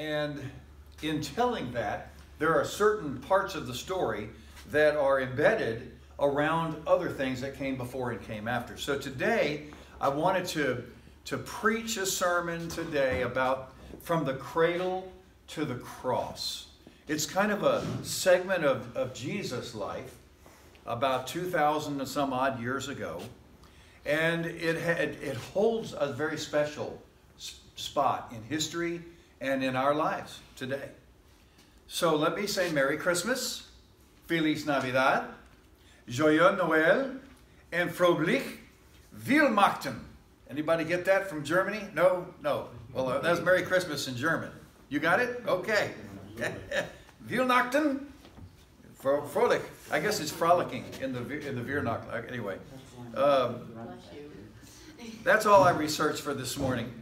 And in telling that, there are certain parts of the story that are embedded around other things that came before and came after. So today, I wanted to, to preach a sermon today about from the cradle to the cross. It's kind of a segment of, of Jesus' life about 2,000 and some odd years ago. And it, had, it holds a very special spot in history and in our lives today. So let me say Merry Christmas, Feliz Navidad, Joyeux Noël, and Fröhlich Weihnachten. Anybody get that from Germany? No? No. Well, uh, that's Merry Christmas in German. You got it? Okay. Weihnachten, Fröhlich. I guess it's frolicking in the in the Weihnachten. Anyway, um, that's all I researched for this morning.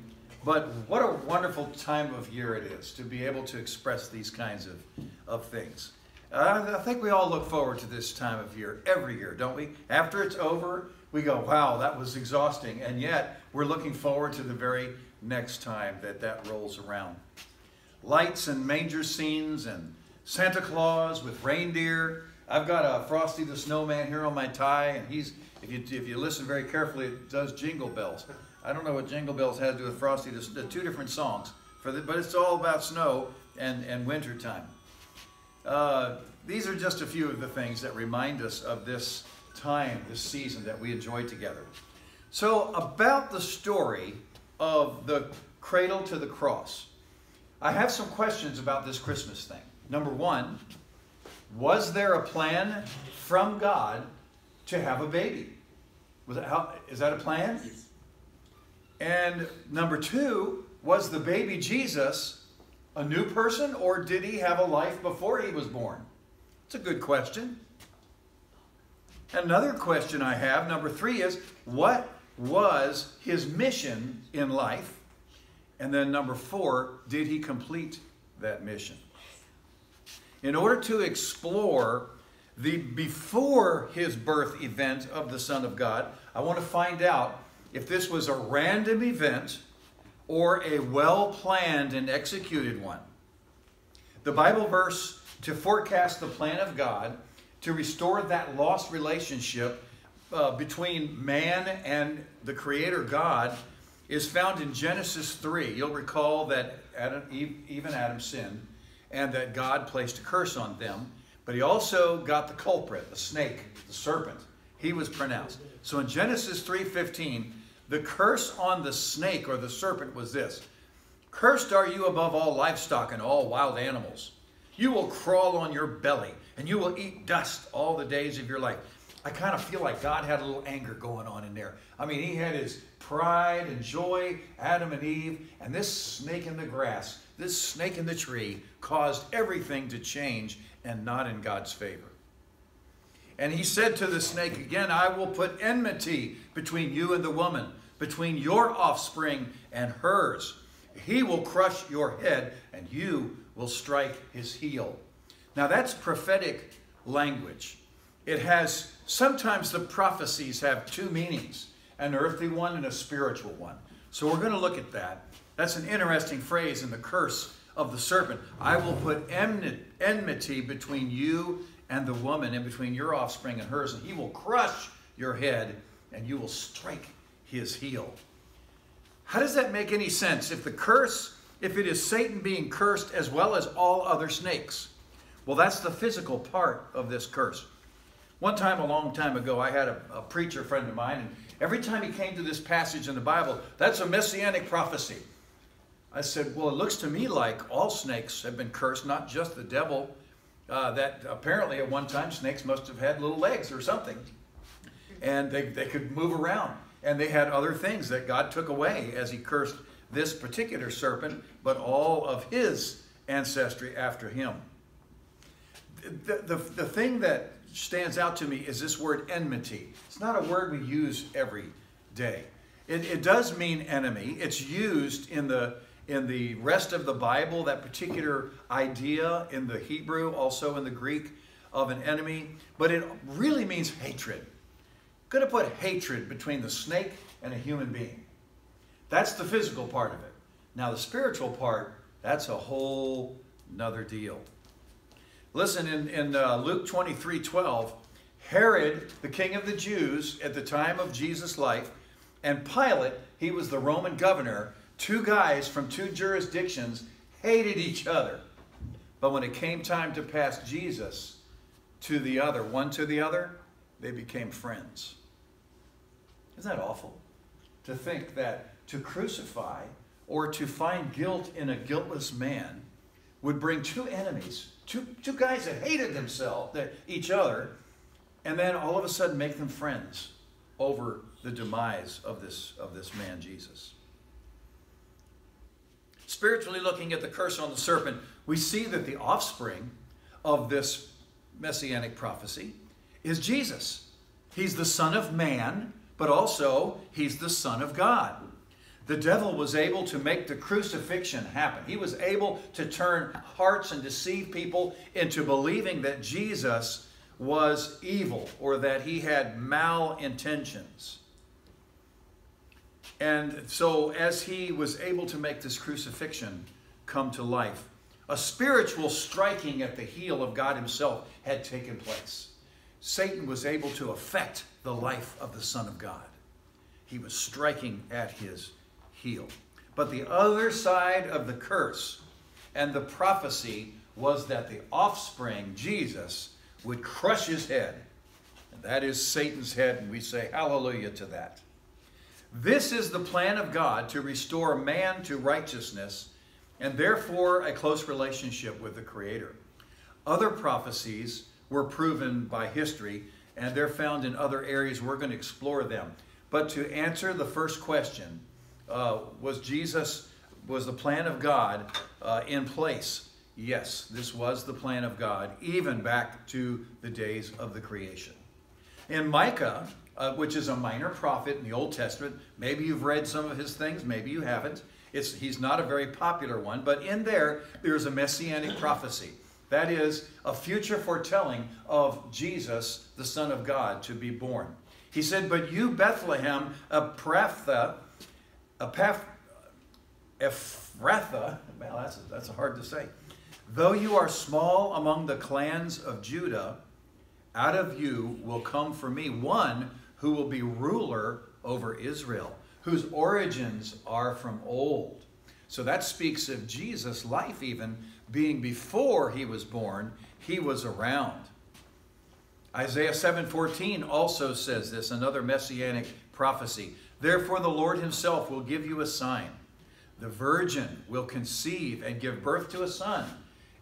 But what a wonderful time of year it is to be able to express these kinds of, of things. Uh, I think we all look forward to this time of year every year, don't we? After it's over, we go, wow, that was exhausting. And yet, we're looking forward to the very next time that that rolls around. Lights and manger scenes and Santa Claus with reindeer. I've got a Frosty the Snowman here on my tie, and he's, if you, if you listen very carefully, it does jingle bells. I don't know what Jingle Bells has to do with Frosty. The, two different songs, for the, but it's all about snow and, and winter time. Uh, these are just a few of the things that remind us of this time, this season that we enjoy together. So about the story of the cradle to the cross, I have some questions about this Christmas thing. Number one, was there a plan from God to have a baby? Was that how, is that a plan? And number two, was the baby Jesus a new person or did he have a life before he was born? It's a good question. Another question I have, number three, is what was his mission in life? And then number four, did he complete that mission? In order to explore the before his birth event of the Son of God, I want to find out if this was a random event or a well planned and executed one. The Bible verse to forecast the plan of God to restore that lost relationship uh, between man and the Creator God is found in Genesis 3. You'll recall that Adam, even Adam sinned and that God placed a curse on them, but he also got the culprit, the snake, the serpent. He was pronounced. So in Genesis 3:15, the curse on the snake or the serpent was this Cursed are you above all livestock and all wild animals. You will crawl on your belly and you will eat dust all the days of your life. I kind of feel like God had a little anger going on in there. I mean, he had his pride and joy, Adam and Eve, and this snake in the grass, this snake in the tree caused everything to change and not in God's favor. And he said to the snake again, I will put enmity between you and the woman, between your offspring and hers. He will crush your head, and you will strike his heel. Now that's prophetic language. It has, sometimes the prophecies have two meanings, an earthly one and a spiritual one. So we're going to look at that. That's an interesting phrase in the curse of the serpent. I will put enmity between you and the woman in between your offspring and hers, and he will crush your head and you will strike his heel. How does that make any sense? If the curse, if it is Satan being cursed as well as all other snakes, well, that's the physical part of this curse. One time, a long time ago, I had a, a preacher friend of mine, and every time he came to this passage in the Bible, that's a messianic prophecy. I said, Well, it looks to me like all snakes have been cursed, not just the devil uh, that apparently at one time snakes must have had little legs or something. And they, they could move around. And they had other things that God took away as he cursed this particular serpent, but all of his ancestry after him. The, the, the thing that stands out to me is this word enmity. It's not a word we use every day. It, it does mean enemy. It's used in the in the rest of the Bible, that particular idea in the Hebrew, also in the Greek, of an enemy, but it really means hatred. Going to put hatred between the snake and a human being. That's the physical part of it. Now, the spiritual part That's a whole nother deal. Listen, in, in uh, Luke 23 12, Herod, the king of the Jews at the time of Jesus' life, and Pilate, he was the Roman governor, two guys from two jurisdictions hated each other. But when it came time to pass Jesus to the other, one to the other, they became friends. Isn't that awful? To think that to crucify or to find guilt in a guiltless man would bring two enemies, two, two guys that hated themselves, that, each other, and then all of a sudden make them friends over the demise of this, of this man, Jesus. Spiritually looking at the curse on the serpent, we see that the offspring of this messianic prophecy is Jesus. He's the Son of Man, but also he's the Son of God. The devil was able to make the crucifixion happen. He was able to turn hearts and deceive people into believing that Jesus was evil or that he had malintentions. And so, as he was able to make this crucifixion come to life, a spiritual striking at the heel of God Himself had taken place. Satan was able to affect the life of the Son of God. He was striking at his heel. But the other side of the curse and the prophecy was that the offspring, Jesus, would crush his head. And that is Satan's head, and we say hallelujah to that. This is the plan of God to restore man to righteousness and therefore a close relationship with the Creator. Other prophecies were proven by history and they're found in other areas. We're going to explore them. But to answer the first question, uh, was Jesus, was the plan of God uh, in place? Yes, this was the plan of God, even back to the days of the creation. In Micah, uh, which is a minor prophet in the Old Testament. Maybe you've read some of his things, maybe you haven't. It's, he's not a very popular one, but in there, there's a messianic prophecy. That is a future foretelling of Jesus, the Son of God, to be born. He said, But you, Bethlehem, Ephrathah, Epaph, Ephrathah, well, that's, that's hard to say. Though you are small among the clans of Judah, out of you will come for me one who will be ruler over Israel, whose origins are from old. So that speaks of Jesus' life, even being before he was born, he was around. Isaiah 7:14 also says this, another messianic prophecy. Therefore the Lord himself will give you a sign. The virgin will conceive and give birth to a son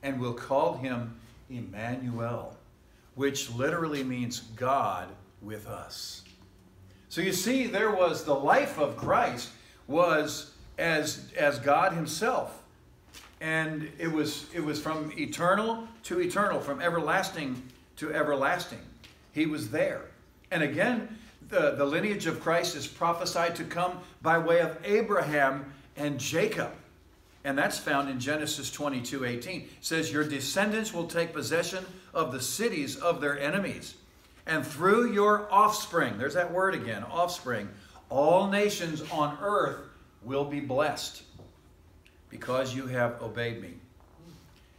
and will call him Emmanuel, which literally means God with us. So you see, there was the life of Christ was as, as God himself. And it was, it was from eternal to eternal, from everlasting to everlasting. He was there. And again, the, the lineage of Christ is prophesied to come by way of Abraham and Jacob. And that's found in Genesis 22 18. It says, Your descendants will take possession of the cities of their enemies and through your offspring, there's that word again, offspring, all nations on earth will be blessed because you have obeyed me.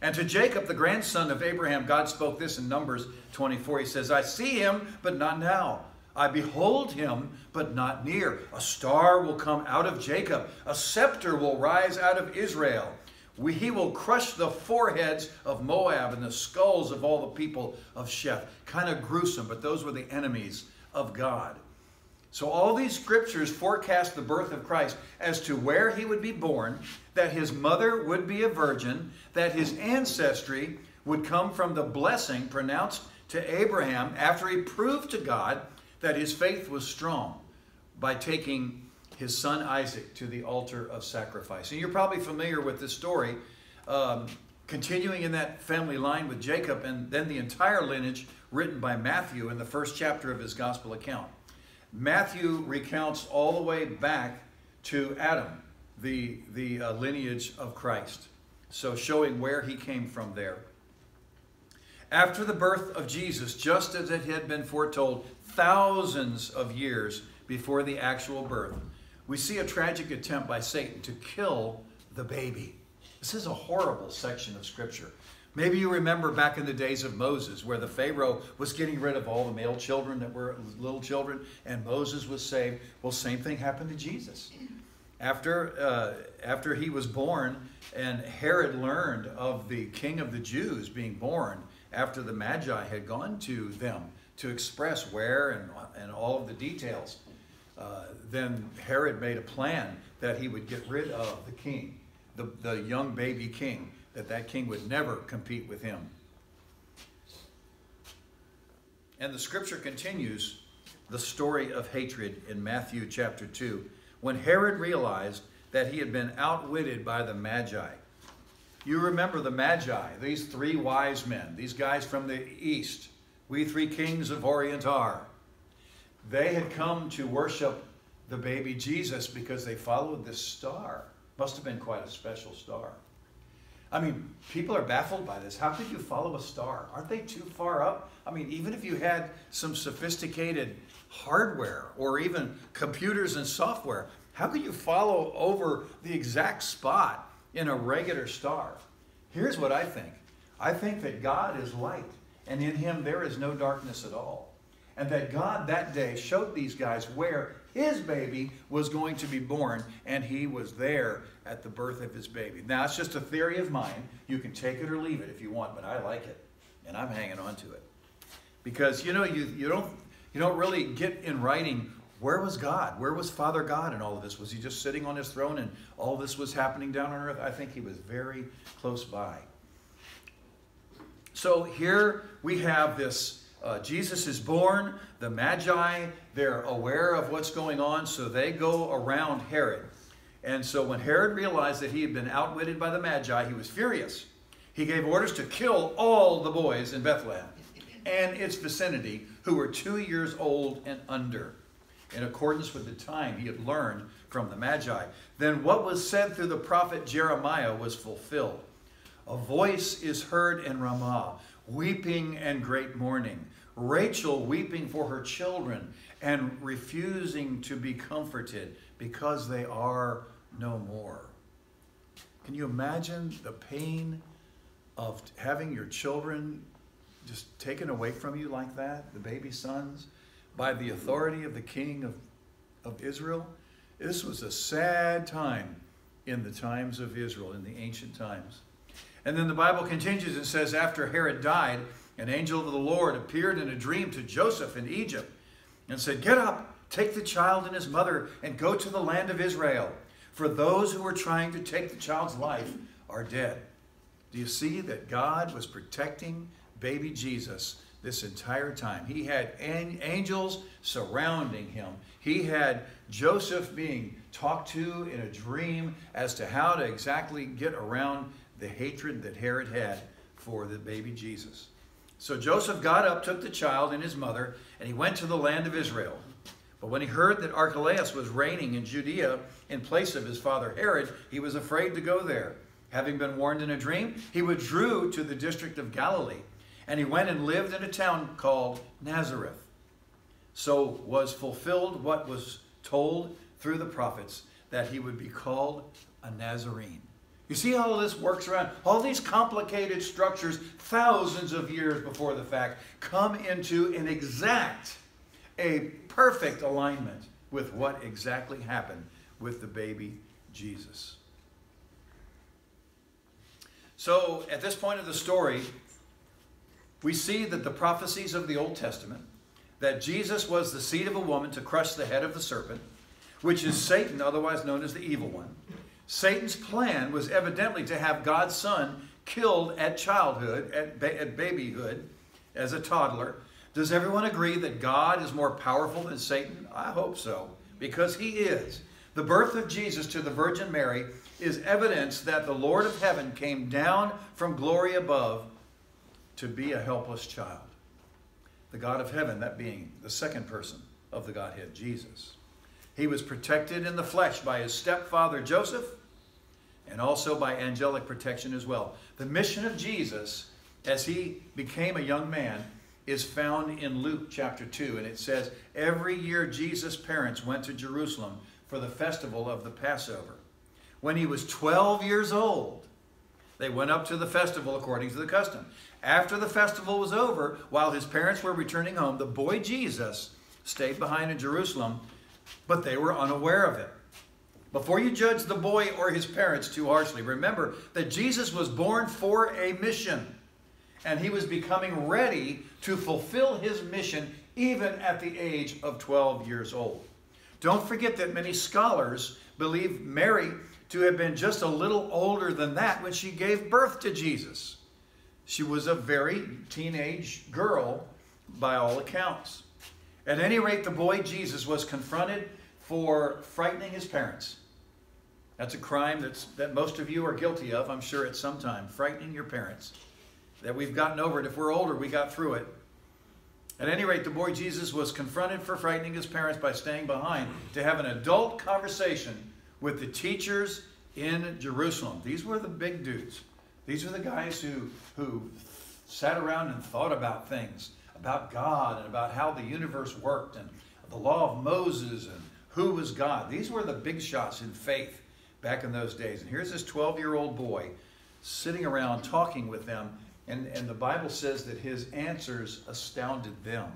And to Jacob, the grandson of Abraham, God spoke this in Numbers 24. He says, I see him, but not now. I behold him, but not near. A star will come out of Jacob, a scepter will rise out of Israel. We, he will crush the foreheads of Moab and the skulls of all the people of Sheth. Kind of gruesome, but those were the enemies of God. So all these scriptures forecast the birth of Christ as to where he would be born, that his mother would be a virgin, that his ancestry would come from the blessing pronounced to Abraham after he proved to God that his faith was strong by taking his son Isaac to the altar of sacrifice. And you're probably familiar with this story, um, continuing in that family line with Jacob, and then the entire lineage written by Matthew in the first chapter of his gospel account. Matthew recounts all the way back to Adam, the, the uh, lineage of Christ. So showing where he came from there. After the birth of Jesus, just as it had been foretold thousands of years before the actual birth, we see a tragic attempt by Satan to kill the baby. This is a horrible section of Scripture. Maybe you remember back in the days of Moses where the Pharaoh was getting rid of all the male children that were little children and Moses was saved. Well, same thing happened to Jesus. After, uh, after he was born and Herod learned of the king of the Jews being born after the Magi had gone to them to express where and, and all of the details, uh, then Herod made a plan that he would get rid of the king, the, the young baby king that that king would never compete with him. And the scripture continues the story of hatred in Matthew chapter 2 when Herod realized that he had been outwitted by the Magi. You remember the Magi, these three wise men, these guys from the east, we three kings of Orient are. They had come to worship the baby Jesus because they followed this star. Must have been quite a special star. I mean, people are baffled by this. How could you follow a star? Aren't they too far up? I mean, even if you had some sophisticated hardware or even computers and software, how could you follow over the exact spot in a regular star? Here's what I think I think that God is light, and in him there is no darkness at all. And that God that day showed these guys where his baby was going to be born, and he was there at the birth of his baby. Now, it's just a theory of mine. You can take it or leave it if you want, but I like it, and I'm hanging on to it. Because, you know, you, you, don't, you don't really get in writing where was God? Where was Father God in all of this? Was he just sitting on his throne and all this was happening down on earth? I think he was very close by. So here we have this uh, Jesus is born, the Magi, they're aware of what's going on, so they go around Herod. And so when Herod realized that he had been outwitted by the Magi, he was furious. He gave orders to kill all the boys in Bethlehem and its vicinity who were two years old and under, in accordance with the time he had learned from the Magi. Then what was said through the prophet Jeremiah was fulfilled. A voice is heard in Ramah, weeping and great mourning. Rachel weeping for her children and refusing to be comforted because they are no more. Can you imagine the pain of having your children just taken away from you like that, the baby sons, by the authority of the king of, of Israel? This was a sad time in the times of Israel, in the ancient times. And then the Bible continues and says, after Herod died, an angel of the Lord appeared in a dream to Joseph in Egypt and said, Get up, take the child and his mother, and go to the land of Israel. For those who were trying to take the child's life are dead. Do you see that God was protecting baby Jesus this entire time? He had angels surrounding him. He had Joseph being talked to in a dream as to how to exactly get around the hatred that Herod had for the baby Jesus. So Joseph got up, took the child and his mother, and he went to the land of Israel. But when he heard that Archelaus was reigning in Judea in place of his father Herod, he was afraid to go there. Having been warned in a dream, he withdrew to the district of Galilee, and he went and lived in a town called Nazareth. So was fulfilled what was told through the prophets that he would be called a Nazarene. You see how this works around? All these complicated structures, thousands of years before the fact, come into an exact, a perfect alignment with what exactly happened with the baby Jesus. So, at this point of the story, we see that the prophecies of the Old Testament, that Jesus was the seed of a woman to crush the head of the serpent, which is Satan, otherwise known as the evil one Satan's plan was evidently to have God's son killed at childhood, at, ba- at babyhood, as a toddler. Does everyone agree that God is more powerful than Satan? I hope so, because he is. The birth of Jesus to the Virgin Mary is evidence that the Lord of heaven came down from glory above to be a helpless child. The God of heaven, that being the second person of the Godhead, Jesus. He was protected in the flesh by his stepfather Joseph and also by angelic protection as well. The mission of Jesus as he became a young man is found in Luke chapter 2. And it says, Every year Jesus' parents went to Jerusalem for the festival of the Passover. When he was 12 years old, They went up to the festival according to the custom. After the festival was over, while his parents were returning home, the boy Jesus stayed behind in Jerusalem, but they were unaware of it. Before you judge the boy or his parents too harshly, remember that Jesus was born for a mission, and he was becoming ready to fulfill his mission even at the age of 12 years old. Don't forget that many scholars believe Mary to have been just a little older than that when she gave birth to Jesus. She was a very teenage girl by all accounts. At any rate, the boy Jesus was confronted for frightening his parents. That's a crime that's, that most of you are guilty of, I'm sure, at some time, frightening your parents. That we've gotten over it. If we're older, we got through it. At any rate, the boy Jesus was confronted for frightening his parents by staying behind to have an adult conversation with the teachers in Jerusalem. These were the big dudes. These were the guys who, who sat around and thought about things, about God and about how the universe worked and the law of Moses and who was God. These were the big shots in faith back in those days. And here's this 12 year old boy sitting around talking with them, and, and the Bible says that his answers astounded them.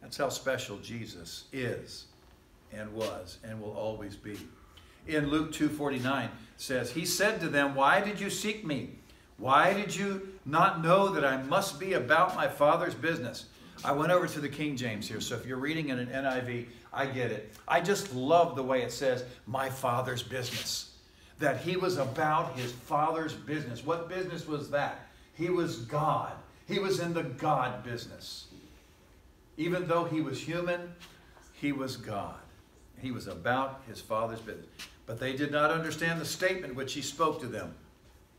That's how special Jesus is and was and will always be. In Luke 2:49 says, "He said to them, "Why did you seek me? Why did you not know that I must be about my Father's business?" I went over to the King James here, so if you're reading in an NIV, I get it. I just love the way it says, "My Father's business." That he was about his Father's business. What business was that? He was God. He was in the God business. Even though he was human, he was God. He was about his Father's business. But they did not understand the statement which he spoke to them.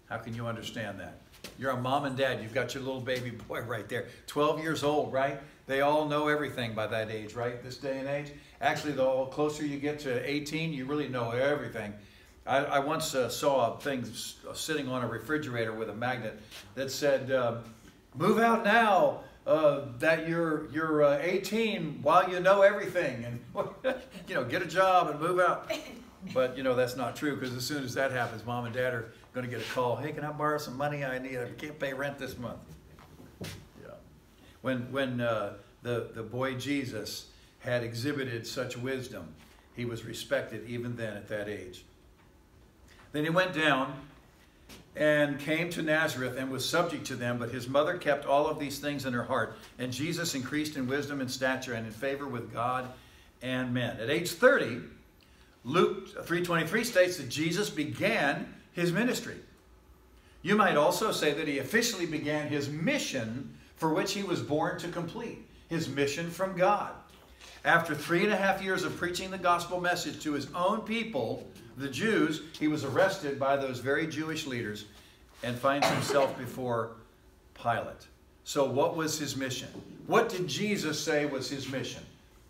How can you understand that? You're a mom and dad. You've got your little baby boy right there. 12 years old, right? They all know everything by that age, right? This day and age. Actually, the closer you get to 18, you really know everything. I, I once uh, saw a thing sitting on a refrigerator with a magnet that said, uh, "Move out now." Uh, that you're you're uh, 18 while you know everything, and you know, get a job and move out. But you know that's not true because as soon as that happens, mom and dad are going to get a call. Hey, can I borrow some money? I need. I can't pay rent this month. Yeah. When when uh, the the boy Jesus had exhibited such wisdom, he was respected even then at that age. Then he went down and came to Nazareth and was subject to them, but his mother kept all of these things in her heart. And Jesus increased in wisdom and stature and in favor with God and men. At age 30, Luke 3.23 states that Jesus began his ministry. You might also say that he officially began his mission for which he was born to complete, his mission from God. After three and a half years of preaching the gospel message to his own people, the Jews, he was arrested by those very Jewish leaders and finds himself before Pilate. So, what was his mission? What did Jesus say was his mission?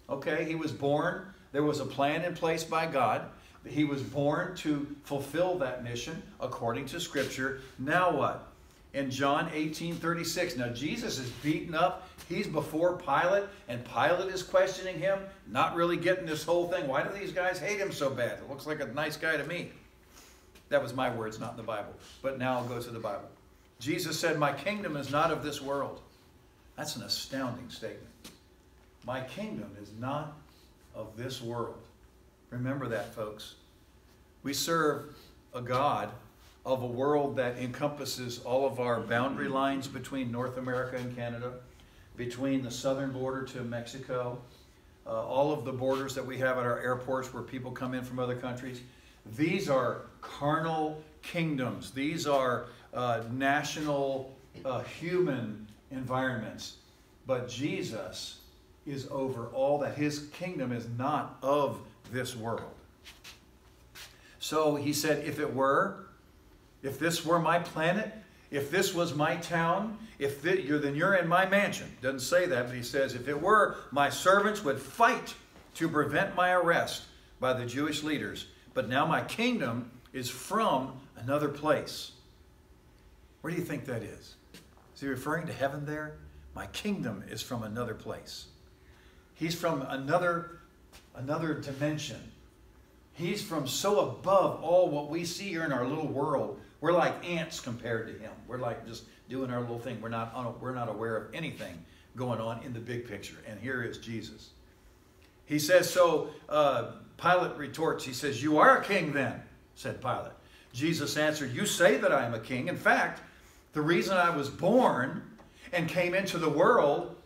Okay, he was born, there was a plan in place by God. He was born to fulfill that mission according to Scripture. Now what? in John 18 36. Now, Jesus is beaten up. He's before Pilate, and Pilate is questioning him, not really getting this whole thing. Why do these guys hate him so bad? It looks like a nice guy to me. That was my words, not the Bible. But now I'll go to the Bible. Jesus said, My kingdom is not of this world. That's an astounding statement. My kingdom is not of this world. Remember that, folks. We serve a God of a world that encompasses all of our boundary lines between North America and Canada, between the southern border to Mexico, uh, all of the borders that we have at our airports where people come in from other countries. These are carnal kingdoms. These are uh, national uh, human environments. But Jesus is over all that. His kingdom is not of this world. So he said, if it were, if this were my planet, if this was my town, if you're, then you're in my mansion. Doesn't say that, but he says, if it were, my servants would fight to prevent my arrest by the Jewish leaders. But now my kingdom is from another place. Where do you think that is? Is he referring to heaven there? My kingdom is from another place. He's from another, another dimension. He's from so above all what we see here in our little world We're like ants compared to him. We're like just doing our little thing. We're not, we're not aware of anything going on in the big picture. And here is Jesus. He says, so uh, Pilate retorts, he says, You are a king then, said Pilate. Jesus answered, You say that I am a king. In fact, the reason I was born and came into the world,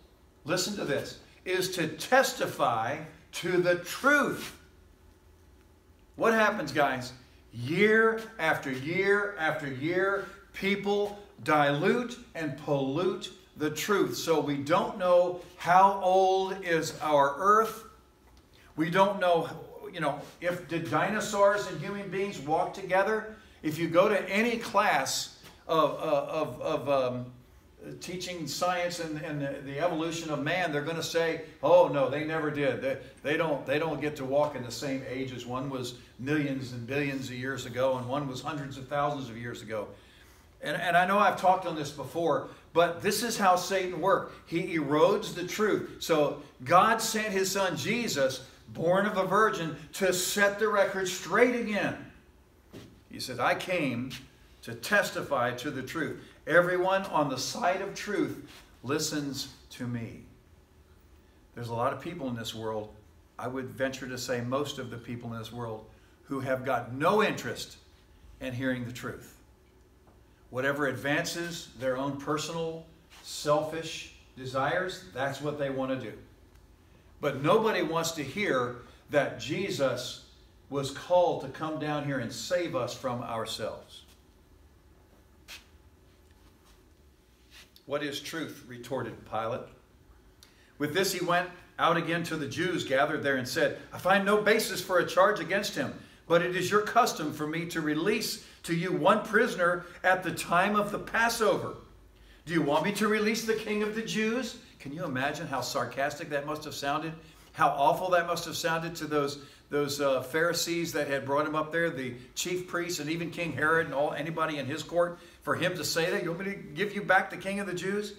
listen to this, is to testify to the truth. What happens, guys? Year after year after year, people dilute and pollute the truth. So we don't know how old is our earth. We don't know, you know, if did dinosaurs and human beings walk together? If you go to any class of, of, of um, teaching science and, and the, the, evolution of man, they're going to say, "Oh no, they never did. They, they don't. They don't get to walk in the same age as One was millions and billions of years ago, and one was hundreds of thousands of years ago." And, and I know I've talked on this before, but this is how Satan worked. He erodes the truth. So God sent His Son Jesus, born of a virgin, to set the record straight again. He said, "I came." To testify to the truth. Everyone on the side of truth listens to me. There's a lot of people in this world, I would venture to say most of the people in this world, who have got no interest in hearing the truth. Whatever advances their own personal, selfish desires, that's what they want to do. But nobody wants to hear that Jesus was called to come down here and save us from ourselves. What is truth? retorted Pilate. With this, he went out again to the Jews gathered there and said, I find no basis for a charge against him, but it is your custom for me to release to you one prisoner at the time of the Passover. Do you want me to release the king of the Jews? Can you imagine how sarcastic that must have sounded? How awful that must have sounded to those, those uh, Pharisees that had brought him up there, the chief priests, and even King Herod and all anybody in his court for him to say that? You want me to give you back the king of the Jews?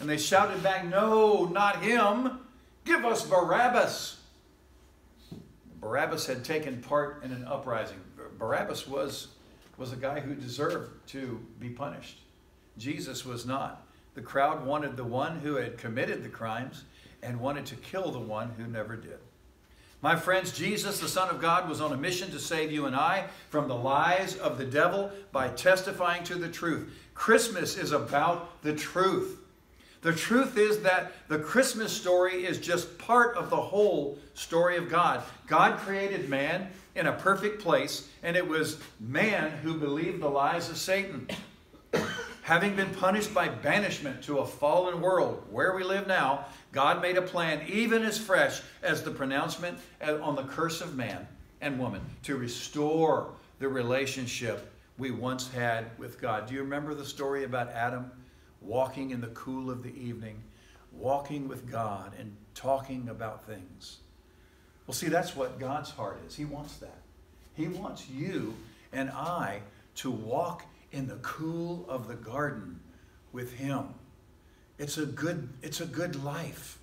And they shouted back, No, not him. Give us Barabbas. Barabbas had taken part in an uprising. Barabbas was, was a guy who deserved to be punished. Jesus was not. The crowd wanted the one who had committed the crimes and wanted to kill the one who never did. My friends, Jesus, the Son of God, was on a mission to save you and I from the lies of the devil by testifying to the truth. Christmas is about the truth. The truth is that the Christmas story is just part of the whole story of God. God created man in a perfect place, and it was man who believed the lies of Satan. Having been punished by banishment to a fallen world, where we live now, God made a plan even as fresh as the pronouncement on the curse of man and woman to restore the relationship we once had with God. Do you remember the story about Adam walking in the cool of the evening, walking with God and talking about things? Well, see, that's what God's heart is. He wants that. He wants you and I to walk in the cool of the garden with Him. It's a good, it's a good life.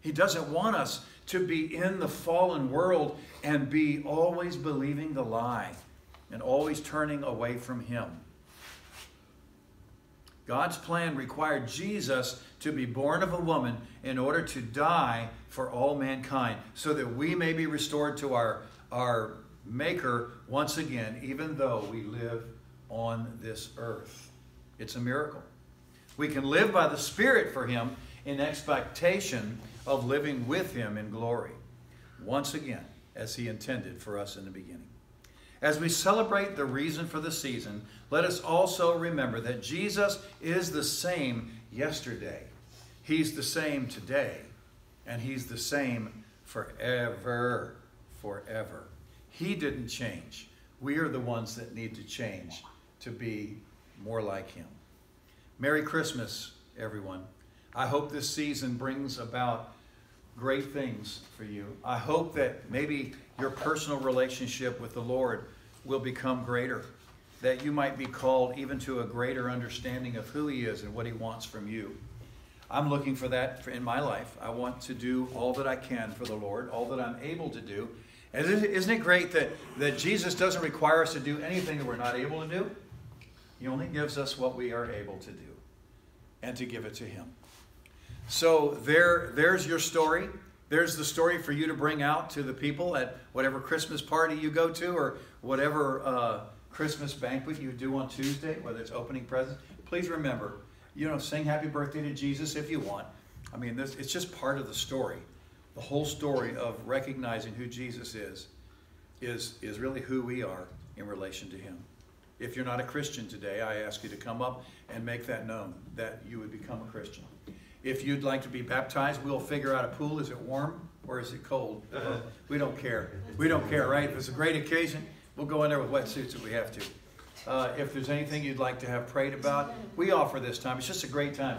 He doesn't want us to be in the fallen world and be always believing the lie and always turning away from Him. God's plan required Jesus to be born of a woman in order to die for all mankind so that we may be restored to our, our Maker once again, even though we live on this earth. It's a miracle. We can live by the Spirit for Him in expectation of living with Him in glory, once again, as He intended for us in the beginning. As we celebrate the reason for the season, let us also remember that Jesus is the same yesterday. He's the same today, and He's the same forever, forever. He didn't change. We are the ones that need to change to be more like Him. Merry Christmas, everyone. I hope this season brings about great things for you. I hope that maybe your personal relationship with the Lord will become greater, that you might be called even to a greater understanding of who He is and what He wants from you. I'm looking for that in my life. I want to do all that I can for the Lord, all that I'm able to do. And isn't it great that, that Jesus doesn't require us to do anything that we're not able to do? He only gives us what we are able to do and to give it to Him. So there, there's your story. There's the story for you to bring out to the people at whatever Christmas party you go to or whatever uh, Christmas banquet you do on Tuesday, whether it's opening presents. Please remember, you know, sing happy birthday to Jesus if you want. I mean, this, it's just part of the story. The whole story of recognizing who Jesus is, is, is really who we are in relation to Him. If you're not a Christian today, I ask you to come up and make that known that you would become a Christian. If you'd like to be baptized, we'll figure out a pool. Is it warm or is it cold? We don't care. We don't care, right? If it's a great occasion, we'll go in there with wetsuits if we have to. Uh, if there's anything you'd like to have prayed about, we offer this time. It's just a great time.